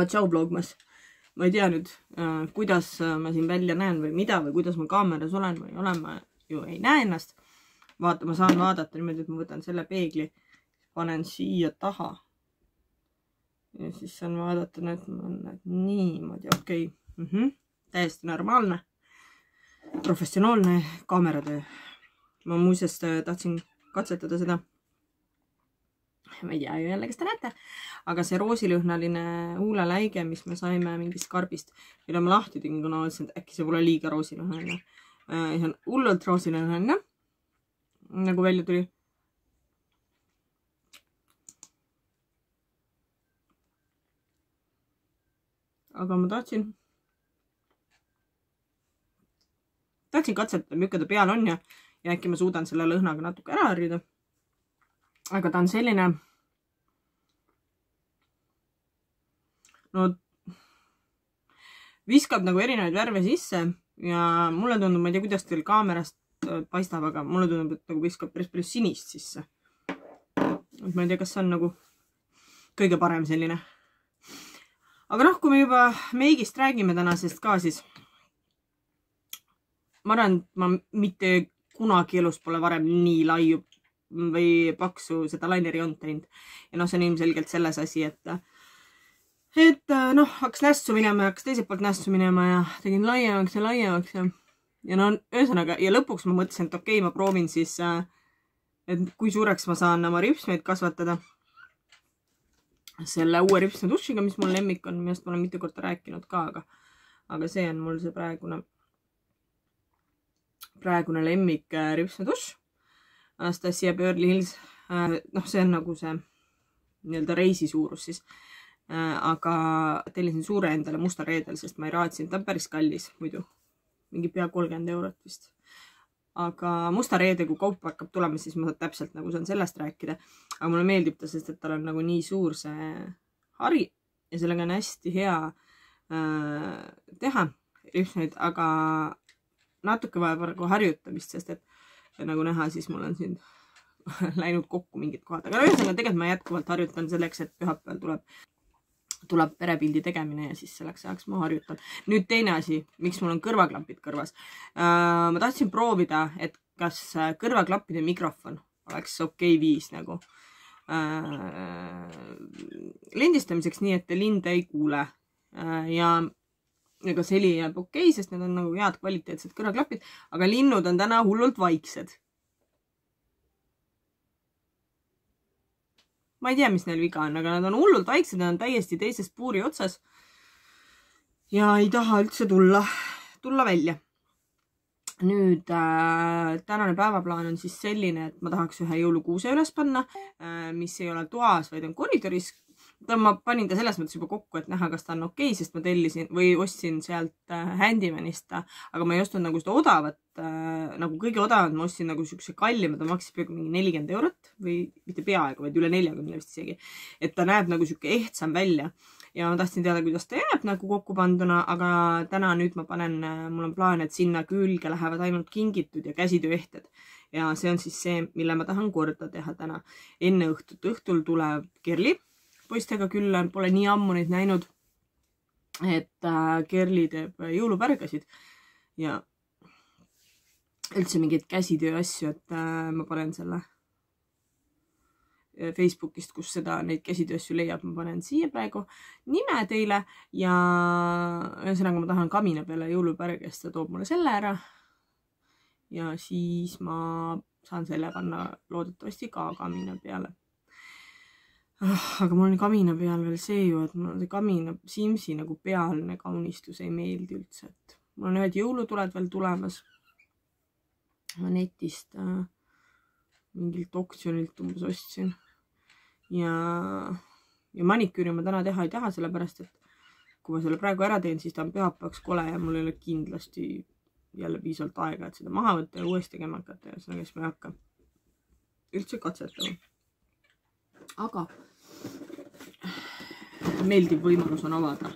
no tšau, Vlogmas. ma ei tea nüüd äh,, kuidas äh, ma siin välja näen või mida või kuidas ma kaameras olen või ei ole, ma ju ei näe ennast. vaata, ma saan vaadata niimoodi, et ma võtan selle peegli, panen siia taha. ja siis saan vaadata, näed, näed niimoodi, okei okay. mm. -hmm. täiesti normaalne, professionaalne kaameratöö. ma muuseas äh, tahtsin katsetada seda ma ei tea ju jälle, kas te näete, aga see roosilõhnaline huuleläige, mis me saime mingist karbist, mille ma lahti tegin, kuna mõtlesin, et äkki see pole liiga roosilõhnaline. see on hullult roosilõhnaline, nagu välja tuli. aga ma tahtsin, tahtsin katsetada, milline ta peal on ja, ja äkki ma suudan selle lõhnaga natuke ära harjuda aga ta on selline no viskab nagu erinevaid värve sisse ja mulle tundub, ma ei tea, kuidas teil kaamerast äh, paistab, aga mulle tundub, et nagu viskab päris palju sinist sisse. et ma ei tea, kas see on nagu kõige parem selline. aga noh, kui me juba meigist räägime tänasest ka, siis ma arvan, et ma mitte kunagi elus pole varem nii laiu või paksu seda lainerijoont teinud. ja noh, see on ilmselgelt selles asi, et et noh, hakkas nässu minema ja hakkas teiselt poolt nässu minema ja tegin laiemaks ja laiemaks ja, ja no ühesõnaga ja lõpuks ma mõtlesin, et okei okay,, ma proovin siis, et kui suureks ma saan oma ripsmeid kasvatada. selle uue ripsmedušiga, mis mul lemmik on, millest ma olen mitu korda rääkinud ka, aga, aga see on mul see praegune, praegune lemmik äh, ripsmedušš. Anastasia Beverly Hills, noh, see on nagu see nii-öelda reisi suurus siis Äh, aga tellisin suure endale musta reedel, sest ma ei raatsinud, ta on päris kallis muidu. mingi pea kolmkümmend eurot vist. aga musta reede, kui kaup hakkab tulema, siis ma täpselt nagu saan sellest rääkida. aga mulle meeldib ta, sest et tal on nagu nii suur see hari ja sellega on hästi hea äh, teha rühmeid, aga natuke vajab nagu harjutamist, sest et nagu näha, siis mul on siin läinud kokku mingid kohad, aga ühesõnaga tegelikult ma jätkuvalt harjutan selleks, et pühapäeval tuleb tuleb perepildi tegemine ja siis selleks ajaks ma harjutan. nüüd teine asi, miks mul on kõrvaklapid kõrvas äh,. ma tahtsin proovida, et kas äh, kõrvaklappide mikrofon oleks okei okay viis nagu äh, lindistamiseks, nii et te linde ei kuule ja ega heli jääb okei okay,, sest need on nagu head kvaliteetsed kõrvaklapid, aga linnud on täna hullult vaiksed ma ei tea, mis neil viga on, aga nad on hullult vaiksed, nad on täiesti teises puuri otsas. ja ei taha üldse tulla, tulla välja. nüüd äh, tänane päevaplaan on siis selline, et ma tahaks ühe jõulukuuse üles panna äh,, mis ei ole toas, vaid on koridoris ma panin ta selles mõttes juba kokku, et näha, kas ta on okei okay,, sest ma tellisin või ostsin sealt äh, Handymanist, aga ma ei ostnud nagu seda odavat äh,, nagu kõige odavamat ma ostsin nagu siukse kallima, ta maksis peaaegu mingi nelikümmend eurot või mitte peaaegu, vaid üle neljakümne vist isegi. et ta näeb nagu sihuke ehtsam välja ja ma tahtsin teada, kuidas ta jääb nagu kokku panduna, aga täna nüüd ma panen, äh, mul on plaan, et sinna külge lähevad ainult kingitud ja käsitööehted ja see on siis see, mille ma tahan korda teha täna enne õhtut. õhtul tuleb Kerli poistega külla, pole nii ammu neid näinud. et äh, Kerli teeb jõulupärgasid ja üldse mingeid käsitöö asju, et äh, ma panen selle äh, Facebookist, kus seda, neid käsitööasju leiab, ma panen siia praegu nime teile ja ühesõnaga ma tahan kamina peale jõulupärgest, ta toob mulle selle ära. ja siis ma saan selle panna loodetavasti ka kamina peale aga mul on kamina peal veel see ju, et mul see kamina, Simsi nagu pealne kaunistus ei meeldi üldse, et mul on ühed jõulutuled veel tulemas. ma netist äh, mingilt oksjonilt umbes ostsin. ja, ja maniküüri ma täna teha ei taha, sellepärast et kui ma selle praegu ära teen, siis ta on pühapäevaks kole ja mul ei ole kindlasti jälle piisavalt aega, et seda maha võtta ja uuesti tegema hakata ühesõnaga siis ma ei hakka üldse katsetama. aga meeldiv võimalus on avada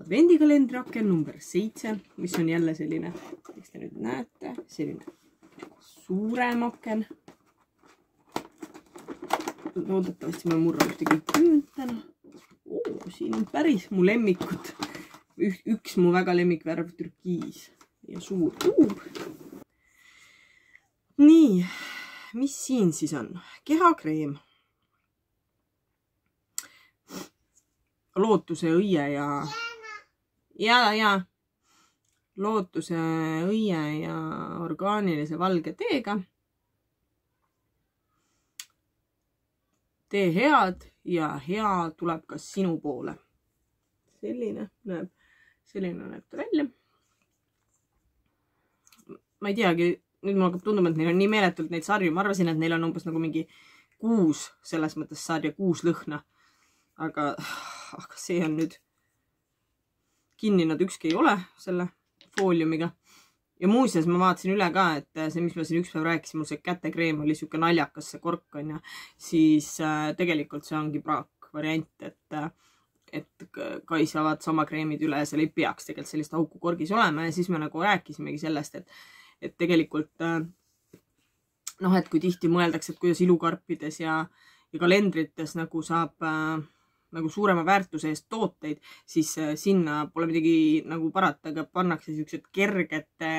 advendikalendri aken number seitse, mis on jälle selline, eks te nüüd näete, selline suurem aken. loodetavasti ma ei murra ühtegi küünt täna. siin on päris mu lemmikud. üks mu väga lemmikvärv türkiis ja suur tuub. nii, mis siin siis on? kehakreem. Lootuse õie ja, ja, ja lootuse õie ja orgaanilise valge teega. tee head ja hea tuleb ka sinu poole. selline näeb, selline näeb ta välja. ma ei teagi, nüüd mul hakkab tunduma, et neil on nii meeletult neid sarju, ma arvasin, et neil on umbes nagu mingi kuus selles mõttes sarja, kuus lõhna. aga, aga see on nüüd kinni nad ükski ei ole selle fooliumiga. ja muuseas, ma vaatasin üle ka, et see, mis ma siin üks päev rääkisin, mul see kätekreem oli sihuke naljakas, see kork on ju, siis äh, tegelikult see ongi praakvariant, et äh, et Kais avab sama kreemid üle ja seal ei peaks tegelikult sellist auku korgis olema ja siis me nagu rääkisimegi sellest, et, et tegelikult äh, noh, et kui tihti mõeldakse, et kuidas ilukarpides ja, ja kalendrites nagu saab äh, nagu suurema väärtuse eest tooteid, siis äh, sinna pole midagi nagu parata, aga pannakse siuksed kergete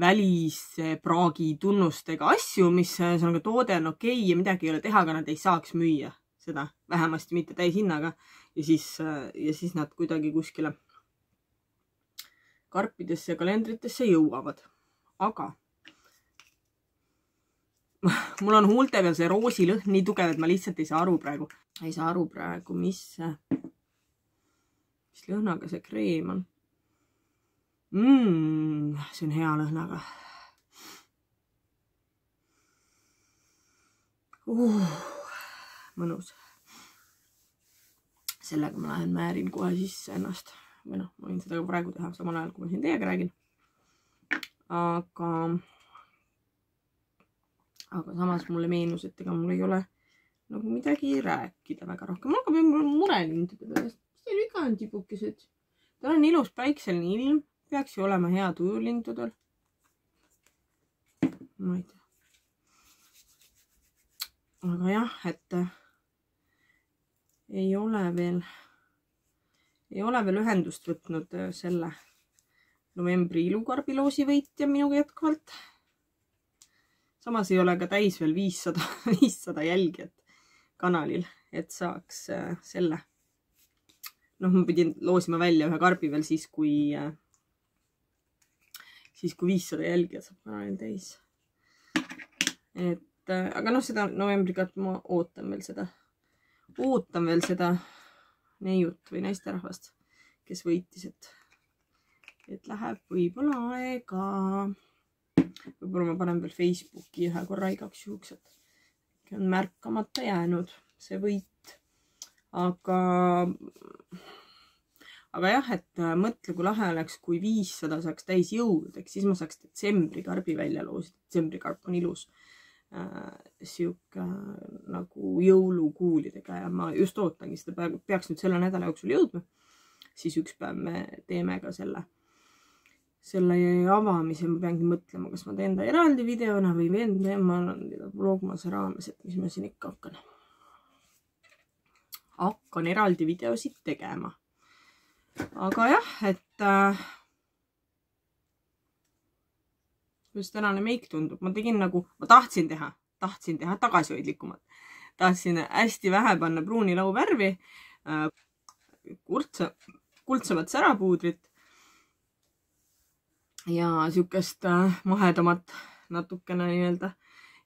välispraagi tunnustega asju, mis ühesõnaga äh, toode on okei okay ja midagi ei ole teha, aga nad ei saaks müüa seda, vähemasti mitte täishinnaga. ja siis, äh, ja siis nad kuidagi kuskile karpidesse ja kalendritesse jõuavad. aga mul on huulte peal see roosilõhn nii tugev, et ma lihtsalt ei saa aru praegu, ei saa aru praegu, mis, mis lõhnaga see kreem on mm,. see on hea lõhnaga uh,. mõnus. sellega ma lähen määrin kohe sisse ennast või noh, ma võin seda ka praegu teha, samal ajal kui ma siin teiega räägin. aga aga samas mulle meenus, et ega mul ei ole nagu midagi rääkida väga rohkem. mul hakkab juba mure lindude pärast. mis teil viga on, tibukesed? tal on ilus päikseline ilm, peaks ju olema hea tuju lindudel. ma ei tea. aga jah, et äh, ei ole veel, ei ole veel ühendust võtnud äh, selle novembri ilukarbiloosi võitja minuga jätkuvalt samas ei ole ka täis veel viissada, viissada jälgijat kanalil, et saaks äh, selle. noh, ma pidin loosima välja ühe karbi veel siis, kui äh,, siis kui viissada jälgijat saab kanalil täis. et äh, aga noh, seda novembrikat ma ootan veel seda, ootan veel seda neiut või naisterahvast, kes võitis, et, et läheb võib-olla aega võib-olla ma panen veel Facebooki ühe korra igaks juhuks, et on märkamata jäänud see võit. aga, aga jah, et äh, mõtle, kui lahe oleks, kui viissada saaks täis jõududeks, siis ma saaks detsembri karbi välja loosida. detsembri karp on ilus äh,. sihuke äh, nagu jõulukuulidega ja ma just ootangi seda, peaks nüüd selle nädala jooksul jõudma. siis üks päev me teeme ka selle selle avamise ma peangi mõtlema, kas ma teen ta eraldi videona või teen ma vlogmase raames, et mis ma siin ikka hakkan. hakkan eraldi videosid tegema. aga jah, et äh, kuidas tänane meik tundub, ma tegin nagu, ma tahtsin teha, tahtsin teha tagasihoidlikumat. tahtsin hästi vähe panna pruuni lauvärvi äh,, kuldse, kuldsemat särapuudrit ja siukest äh, mahedamat natukene nii-öelda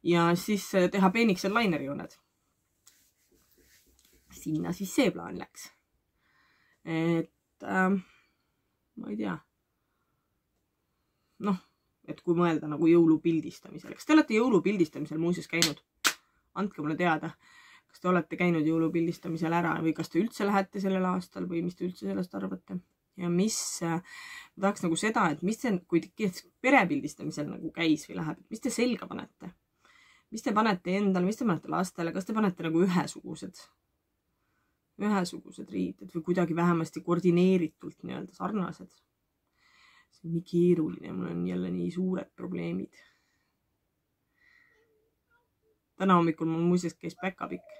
ja siis äh, teha peenikesed lainerjooned. sinna siis see plaan läks. et äh, ma ei tea. noh, et kui mõelda nagu jõulupildistamisele, kas te olete jõulupildistamisel muuseas käinud? andke mulle teada, kas te olete käinud jõulupildistamisel ära või kas te üldse lähete sellel aastal või mis te üldse sellest arvate? Ja mis, äh, ma tahaks nagu seda, et mis see, kui perepildistamisel nagu käis või läheb, mis te selga panete? mis te panete endale, mis te panete lastele, kas te panete nagu ühesugused, ühesugused riided või kuidagi vähemasti koordineeritult nii-öelda sarnased? see on nii keeruline, mul on jälle nii suured probleemid. täna hommikul mul muuseas käis päkapikk.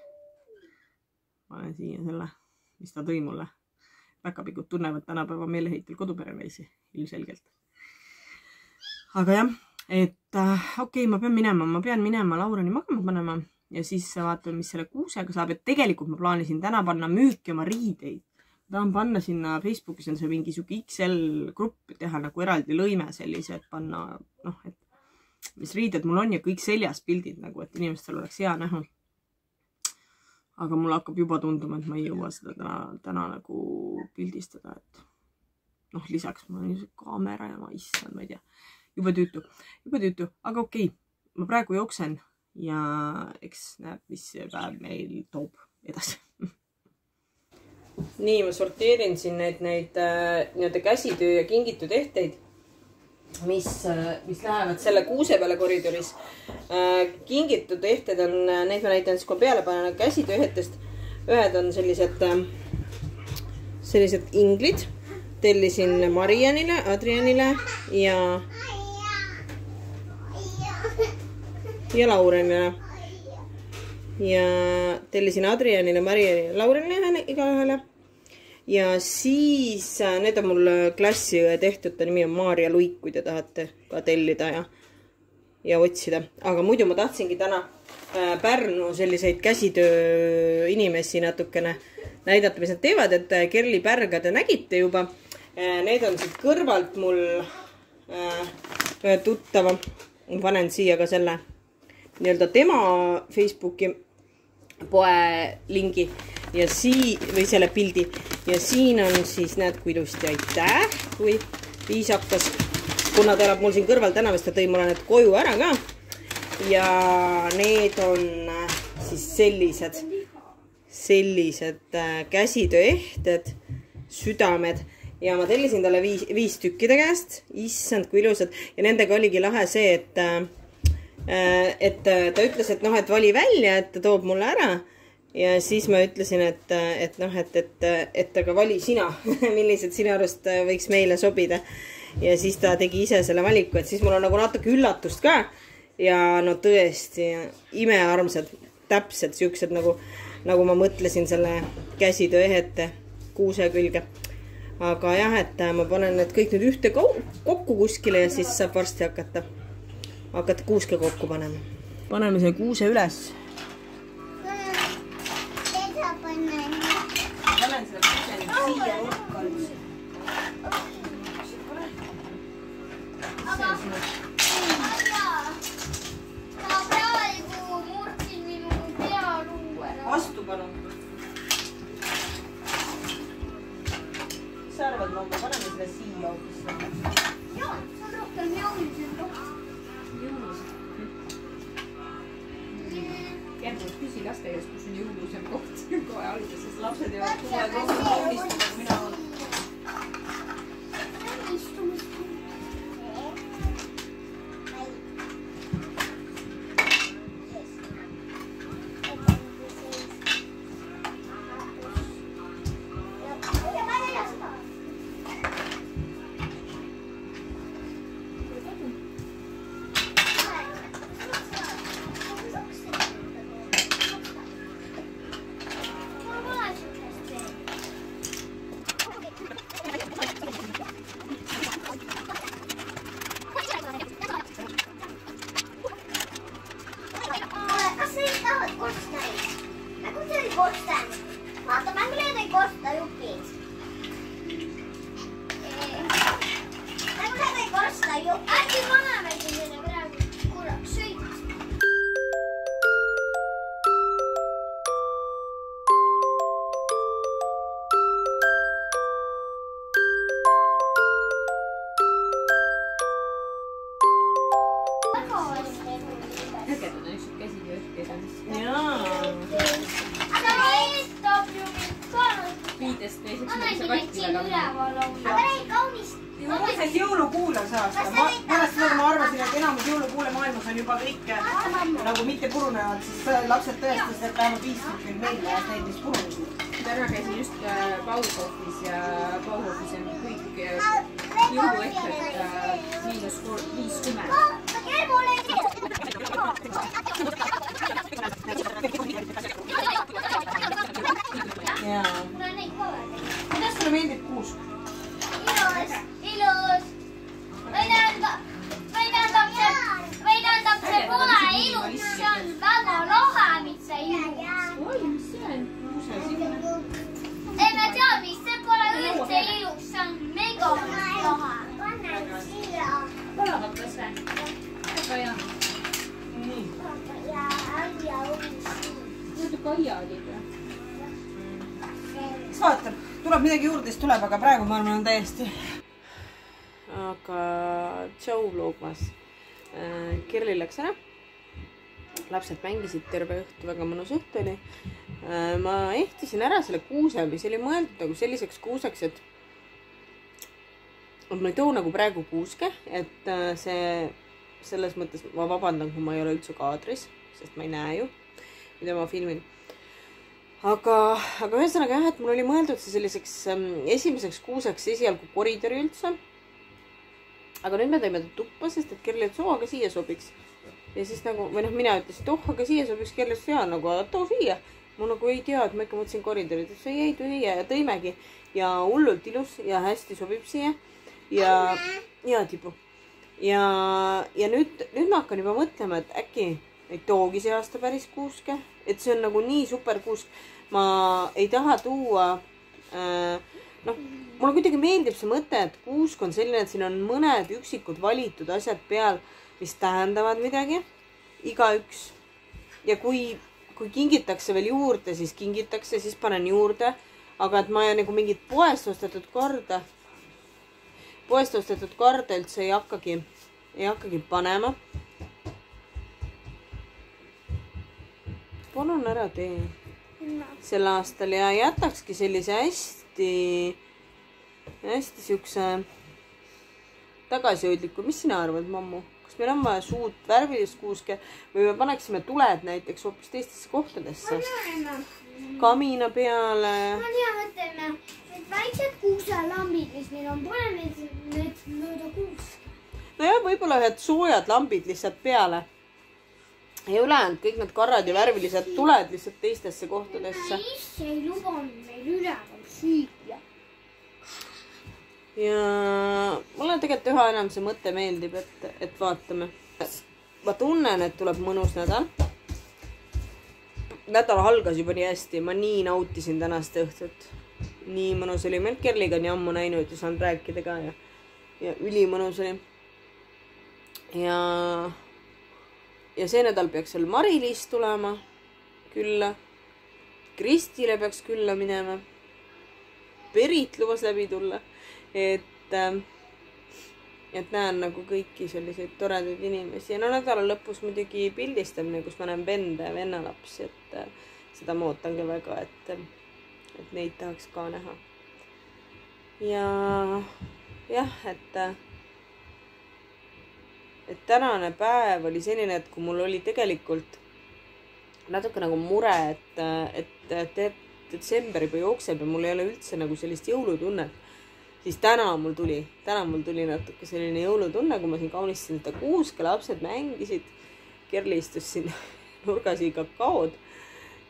panen siia selle mis ta tõi mulle. Päkapikud tunnevad tänapäeva meeleheitel koduperenaisi ilmselgelt. aga jah, et äh, okei okay,, ma pean minema, ma pean minema Laureni magama panema ja siis vaatame, mis selle kuusega saab, et tegelikult ma plaanisin täna panna müüki oma riideid. tahan panna sinna Facebookis on see mingi sihuke XL grupp teha nagu eraldi lõime sellise, et panna noh, et mis riided mul on ja kõik seljas pildid nagu, et inimestel oleks hea näha. Aga mulle hakkab juba tunduma, et ma ei jõua seda täna, täna nagu pildistada, et noh, lisaks mul on see kaamera ja ma issand, ma ei tea, jube tüütu, jube tüütu, aga okei okay,, ma praegu jooksen ja eks näeb, mis see päev meil toob edasi. Nii, ma sorteerin siin neid, neid äh, nii-öelda käsitöö ja kingitud ehteid, mis, äh, mis lähevad selle kuuse peale koridoris äh,. kingitud ehted on, neid ma näitan siis, kui peale panen, käsitöö ehetest. ühed on sellised äh,, sellised inglid. tellisin Marianile, Adrianile ja ja Laurenile. ja tellisin Adrianile, Marianile, Laurenile igaühele. Ja siis äh, need on mul klassiõe tehtud, ta nimi on Maarja Luik, kui te tahate ka tellida ja, ja otsida. aga muidu ma tahtsingi täna äh, Pärnu selliseid käsitöö inimesi natukene näidata, mis nad teevad, et äh, Kerli Pärga te nägite juba. Need on siit kõrvalt mul ühe tuttava, panen siia ka selle nii-öelda tema Facebooki poe lingi ja sii- või selle pildi ja siin on siis näed, kui ilusti, aitäh, kui viisakas. kuna ta elab mul siin kõrval tänamas, ta tõi mulle need koju ära ka. ja need on äh, siis sellised, sellised äh, käsitööehted, südamed ja ma tellisin talle viis, viis tükki ta käest. issand, kui ilusad ja nendega oligi lahe see, et äh, et ta ütles, et noh, et vali välja, et ta toob mulle ära. Ja siis ma ütlesin, et, et noh, et, et, et aga vali sina millised sinu arust võiks meile sobida. ja siis ta tegi ise selle valiku, et siis mul on nagu natuke üllatust ka. ja no tõesti imearmsad, täpselt siuksed nagu, nagu ma mõtlesin selle käsitööehete kuuse külge aga jah, et ma panen need kõik nüüd ühte kokku kuskile ja siis saab varsti hakata hakata kuuske kokku panema. paneme selle kuuse üles. panen selle kuuse nüüd siia nurka üldse. vastu palun. mis sa arvad, mamma, paneme selle siia hoopis. jaa, see on rohkem jõulisem koht. Gertrud, küsi laste käest, kus on jõulusem koht kohe alguses. lapsed jäävad kogu aeg rohkem kaunistama, kui mina olen. Jõuluehted äh, miinus kolm- viiskümmend. jaa. mul on neid natuke aia oli või? eks vaatab, tuleb midagi juurde, siis tuleb, aga praegu ma arvan, on täiesti. aga tšau vlogmas. Kerli läks ära. lapsed mängisid terve õhtu, väga mõnus õhtu oli. ma ehtisin ära selle kuuse, mis oli mõeldud nagu selliseks kuuseks, et et ma ei too nagu praegu kuuske, et äh, see selles mõttes ma vabandan, kui ma ei ole üldse kaadris, sest ma ei näe ju, mida ma filmin aga, aga ühesõnaga jah, et mul oli mõeldud see selliseks ähm, esimeseks kuuseks esialgu koridori üldse. aga nüüd me tõime ta tuppa, sest et Kerli ütles, oo, aga siia sobiks. ja siis nagu, või noh, mina ütlesin, et oh, aga siia sobiks, Kerli ütles, jaa, nagu too siia. ma nagu ei tea, et ma ikka mõtlesin koridori, ta ütles ei, ei siia ja tõimegi. ja hullult ilus ja hästi sobib siia. ja, ja tibu. ja, ja nüüd, nüüd ma hakkan juba mõtlema, et äkki ei toogi see aasta päris kuuske, et see on nagu nii super kuusk. ma ei taha tuua äh,, noh, mulle kuidagi meeldib see mõte, et kuusk on selline, et siin on mõned üksikud valitud asjad peal, mis tähendavad midagi, igaüks. ja kui, kui kingitakse veel juurde, siis kingitakse, siis panen juurde. aga et ma ei, nagu mingit poest ostetud korda, poest ostetud korda üldse ei hakkagi, ei hakkagi panema palun ära tee. Sel aastal ja jätakski sellise hästi, hästi siukse tagasihoidliku, mis sina arvad, mammu, kas meil on vaja suurt värvilist kuuske või me paneksime tuled näiteks hoopis teistesse kohtadesse, kamina peale, ma tean, mõtleme, need väiksed kuuselambid, mis meil on, paneme need mööda kuuske. nojah, võib-olla ühed soojad lambid lihtsalt peale. Ja ülejäänud kõik need karrad ja värvilised tuled lihtsalt teistesse kohtadesse. ise ei lubanud meil üleval süüa. ja mulle tegelikult üha enam see mõte meeldib, et, et vaatame. ma tunnen, et tuleb mõnus nädal. nädal algas juba nii hästi, ma nii nautisin tänast õhtut. nii mõnus oli, me ei olnud Kerliga nii ammu näinud ja saanud rääkida ka ja, ja ülimõnus oli. ja, ja see nädal peaks veel Mari-Liis tulema külla. Kristile peaks külla minema. Berit lubas läbi tulla, et äh, et näen nagu kõiki selliseid toredaid inimesi ja no nädala lõpus muidugi pildistamine, kus ma näen venda ja vennalapsi, et äh, seda ma ootan ka väga, et, et neid tahaks ka näha. ja jah, et, et tänane päev oli selline, et kui mul oli tegelikult natuke nagu mure, et, et, et detsember juba jookseb ja mul ei ole üldse nagu sellist jõulutunnet siis täna mul tuli, täna mul tuli natuke selline jõulutunne, kui ma siin kaunistasin seda kuuske, lapsed mängisid. Kerli istus siin nurgas kakaod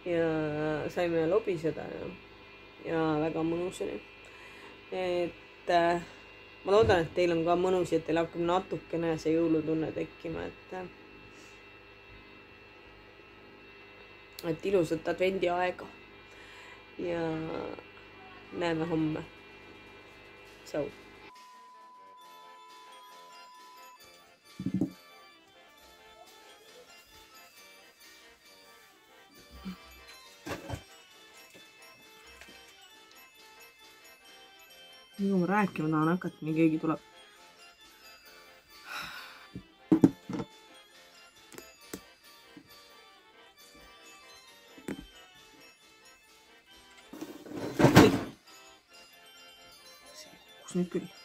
ja saime lobiseda ja, ja väga mõnus oli. et äh, ma loodan, et teil on ka mõnus ja teil hakkab natukene see jõulutunne tekkima, et et ilusat advendiaega ja näeme homme tšau. Kui ma rääkima tahan hakata, nii keegi tuleb. kus nüüd küll?